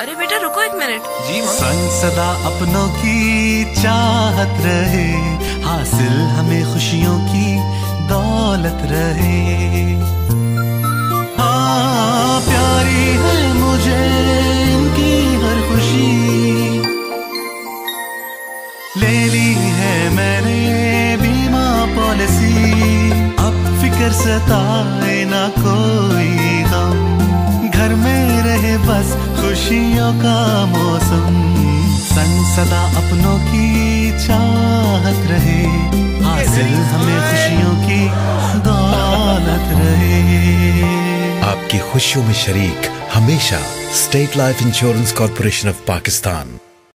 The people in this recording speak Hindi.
अरे बेटा, रुको एक मिनट। जी माँ संग सदा अपनों की चाहत रहे, हासिल हमें खुशियों की दौलत रहे। हाँ प्यारी है मुझे इनकी हर खुशी। ले ली है मैंने बीमा पॉलिसी। अब फ़िक्र सताए ना कोई गम। घर में रहे बस खुशियों का मौसम। संग सदा अपनों की चाहत रहे। हासिल हमें खुशियों की दौलत रहे। आपकी खुशियों में शरीक हमेशा state life insurance corporation of Pakistan.